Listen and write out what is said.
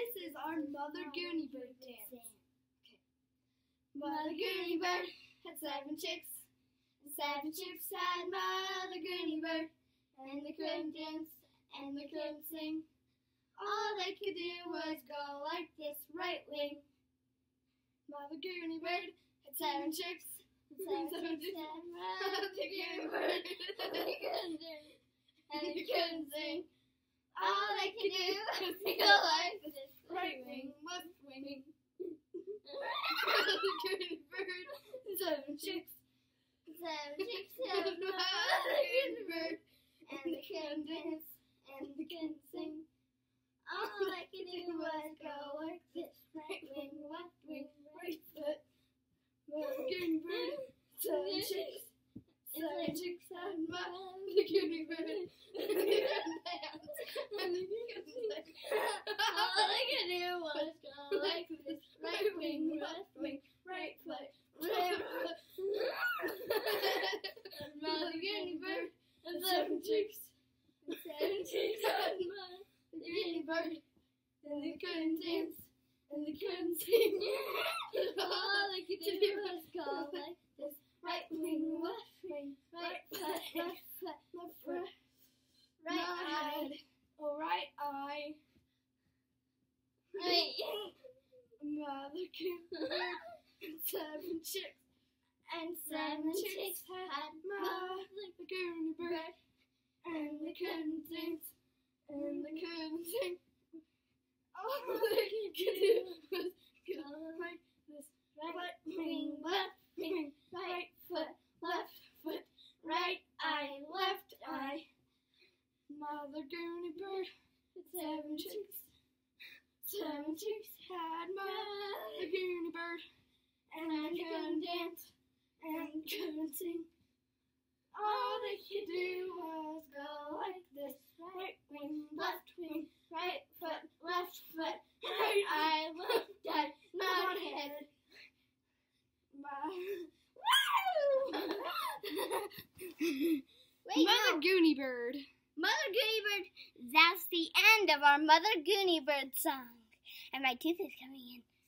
This is our Mother Goony Bird dance. Mother Goony Bird had seven chicks. The seven chicks had Mother Goony Bird. And they couldn't dance and they couldn't sing. All they could do was go like this, right wing. Mother Goony Bird had seven chicks. Seven chicks had Mother Goony Bird. And they couldn't dance and they couldn't sing. All they could do was go like this, right wing, left wing. Bird seven chicks. Seven chicks Goony Bird. And they couldn't dance and they couldn't sing. All I could do was go like this, right wing, left wing, right foot. Goony Bird, seven chicks, seven chicks had Mother Goony Bird. And they couldn't dance and they couldn't sing. All I could do was go like. This, right wing, left wing, right foot, left foot. And Mother Goony Bird and seven chicks, seven chicks. Mother Goony Bird. And they couldn't dance and they couldn't sing. All they could do was go like this, right wing, left wing, right foot, left foot, left foot, right eye, oh right eye. Right. Mother Bird and seven chicks. And seven chicks had Mother Goony Bird. And they couldn't dance and they couldn't sing. All they could do was go like this, right wing, left wing, right foot, left foot, right eye, left eye. Mother Goony Bird seven chicks. Seven chicks had Mother Goony Bird. And they couldn't dance and couldn't sing. All they could do was go like this, right wing, left wing, right foot, left foot, right eye, left eye, nod head. Wait, Mother no. Goony Bird. Mother Goony Bird. That's the end of our Mother Goony Bird song. And my tooth is coming in.